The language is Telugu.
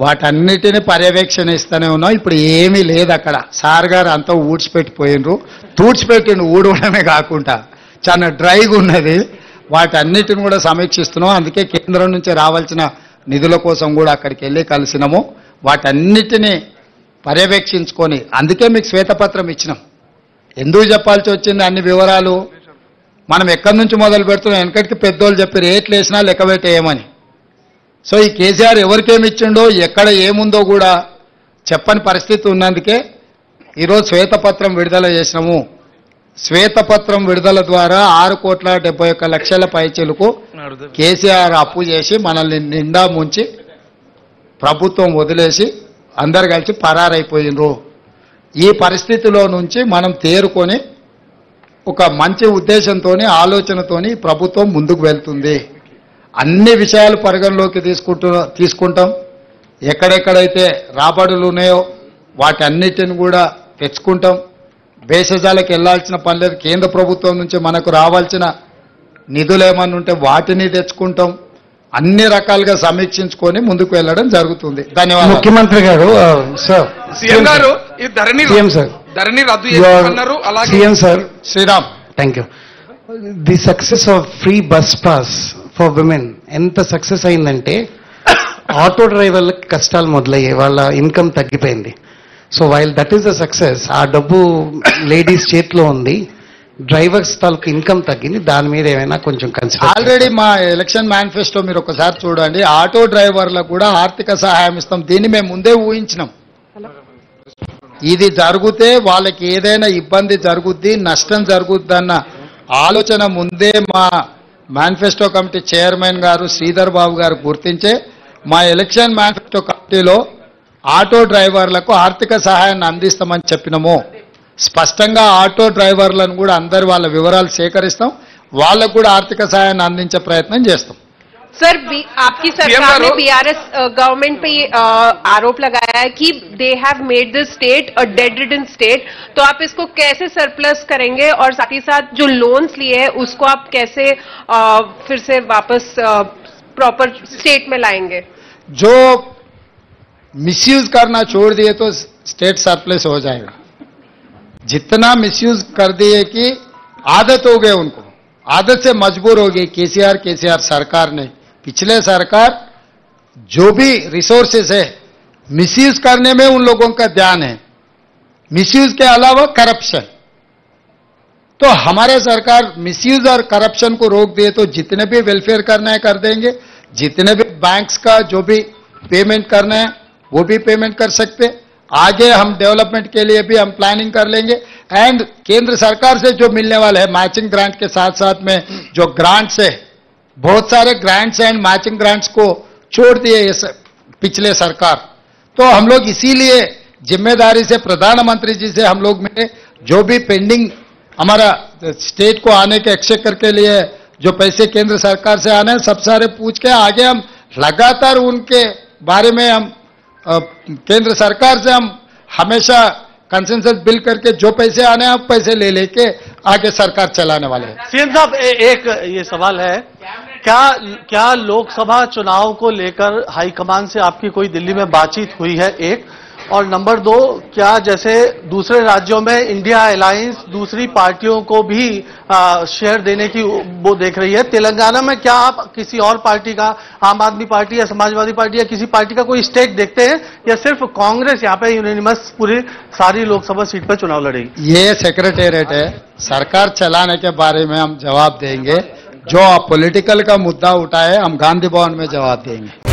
చేయాలి వాటన్నిటిని పర్యవేక్షణిస్తూనే ఉన్నాం ఇప్పుడు ఏమీ లేదు అక్కడ. సార్ గారు అంతా ఊడ్చిపెట్టిపోయినరు తూడ్చిపెట్టిండు ఊడవడమే కాకుండా. చాలా డ్రైగా ఉన్నది. వాటన్నిటిని కూడా సమీక్షిస్తున్నాం. అందుకే కేంద్రం నుంచి రావాల్సిన నిధుల కోసం కూడా అక్కడికి వెళ్ళి కలిసినాము. వాటన్నిటిని పర్యవేక్షించుకొని అందుకే మీకు శ్వేతపత్రం ఇచ్చినాం. ఎందుకు చెప్పాల్సి వచ్చింది? అన్ని వివరాలు. మనం ఎక్కడి నుంచి మొదలు పెడుతున్నాం? వెనకటికి పెద్దోళ్ళు చెప్పి రేట్లు వేసినా లెక్క పెట్టేయమని. సో ఈ కేసీఆర్ ఎవరికేమి ఇచ్చిండో ఎక్కడ ఏముందో కూడా చెప్పని పరిస్థితి ఉన్నందుకే ఈరోజు శ్వేతపత్రం విడుదల చేసినాము. శ్వేతపత్రం విడుదల ద్వారా ఆరు కోట్ల డెబ్బై ఒక్క లక్షల పైచీలకు కేసీఆర్ అప్పు చేసి మనల్ని నిండా ముంచి ప్రభుత్వం వదిలేసి అందరు కలిసి పరారైపోయినరు. ఈ పరిస్థితిలో నుంచి మనం తేరుకొని ఒక మంచి ఉద్దేశంతో ఆలోచనతోని ప్రభుత్వం ముందుకు వెళ్తుంది. అన్ని విషయాలు పరిగణలోకి తీసుకుంటూ తీసుకుంటాం. ఎక్కడెక్కడైతే రాబడులు ఉన్నాయో వాటి అన్నిటిని కూడా తెచ్చుకుంటాం. భేషజాలకు వెళ్ళాల్సిన పని లేదు. కేంద్ర ప్రభుత్వం నుంచి మనకు రావాల్సిన నిధులు ఏమన్నా ఉంటే వాటిని తెచ్చుకుంటాం. అన్ని రకాలుగా సమీక్షించుకొని ముందుకు వెళ్ళడం జరుగుతుంది. ధన్యవాదాలు. ముఖ్యమంత్రి గారు సార్. సీఎం గారు ఈ ధరణి సీఎం సార్. ధరణి రద్దు చేస్తున్నారు. అలాగే CM sir. Sriram. Thank you the success of free bus pass for women ఎంత సక్సెస్ అయిందంటే ఆటో డ్రైవర్లకు కష్టాలు మొదలయ్యాయి. వాళ్ళ ఇన్కమ్ తగ్గిపోయింది. So while that is the success ఆ డబ్బు లేడీస్ చేతిలో ఉంది. డ్రైవర్స్ తాలూకు ఇన్కమ్ తగ్గింది. దాని మీద ఏమైనా కొంచెం కన్సిడర్ ఆల్రెడీ మా ఎలక్షన్ మేనిఫెస్టో మీరు ఒకసారి చూడండి. ఆటో డ్రైవర్లకు కూడా ఆర్థిక సహాయం ఇస్తాం. దీన్ని మేము ముందే ఊహించినాం. ఇది జరిగితే వాళ్ళకి ఏదైనా ఇబ్బంది జరుగుద్ది నష్టం జరుగుద్దన్న ఆలోచన ముందే మా మేనిఫెస్టో కమిటీ చైర్మన్ గారు శ్రీధర్ బాబు గారు గుర్తించే మా ఎలక్షన్ మేనిఫెస్టో కమిటీలో ఆటో డ్రైవర్లకు ఆర్థిక సహాయాన్ని అందిస్తామని చెప్పినాము. స్పష్టంగా ఆటో డ్రైవర్లను కూడా అందరి వాళ్ళ వివరాలు సేకరిస్తాం. వాళ్ళకు కూడా ఆర్థిక సహాయాన్ని అందించే ప్రయత్నం చేస్తాం. सर बी- आपकी सरकार ने बीआरएस गवर्नमेंट पे ये, आरोप लगाया है कि they have made the state a debt ridden state तो आप इसको कैसे सरप्लस करेंगे और साथ ही साथ जो लोन्स लिए हैं उसको आप कैसे अ, फिर से वापस प्रॉपर स्टेट में लाएँगे? जो मिसयूज करना छोड़ दिए तो स्टेट सरप्लस हो जाएगा। जितना मिसयूज कर दिए कि आदत हो गए उनको। आदत से मजबूर हो गई। केसीआर केसीआर सरकार ने। पिछले सरकार जो भी रिसोर्सेस है मिसयूज करने में उन लोगों का ध्यान है। मिसयूज के अलावा करप्शन तो हमारे सरकार मिसयूज और करप्शन को रोक दिए तो जितने भी वेलफेयर करना है कर देंगे। जितने भी बैंक्स का जो भी पेमेंट करना है, वो भी पेमेंट कर सकते आगे हम डेवलपमेंट के लिए भी हम प्लानिंग कर लेंगे। एंड केंद्र सरकार से जो मिलने वाला है मैचिंग ग्रांट के साथ साथ में जो ग्रांट्स है बहुत सारे ग्रांट्स एंड मैचिंग ग्रांट्स को छोड़ दिए ये पिछले सरकार। तो हम लोग इसीलिए ज़िम्मेदारी से, प्रधानमंत्री जी से हम लोग मिले जो भी पेंडिंग हमारा स्टेट को आने के एक्सचेकर के लिए जो पैसे केंद्र सरकार से आने सब सारे पूछ के आगे हम लगातार उनके बारे में हम केंद्र सरकार से हम हमेशा कंसेंसस बिल करके जो पैसे आने हैं पैसे ले लेके आगे सरकार चलाने वाले हैं। सीएम साहब एक ये सवाल है। क्या क्या लोकसभा चुनाव को लेकर हाईकमान से आपकी कोई दिल्ली में बातचीत हुई है, एक? और नंबर दो, क्या जैसे दूसरे राज्यों में इंडिया अलायंस दूसरी पार्टियों को भी शेयर देने की वो देख रही है? तेलंगाना में क्या आप किसी और पार्टी का, आम आदमी पार्टी या समाजवादी पार्टी या किसी पार्टी का कोई स्टेक देखते हैं? या सिर्फ़ कांग्रेस यहाँ पे यूनिनिमस पूरी सारी लोकसभा सीट पर चुनाव लड़ेगी? ये सेक्रेटेरिएट है। सरकार चलाने के बारे में हम जवाब देंगे। जो आप पॉलिटिकल का मुद्दा उठाए हम गांधी भवन में जवाब देंगे।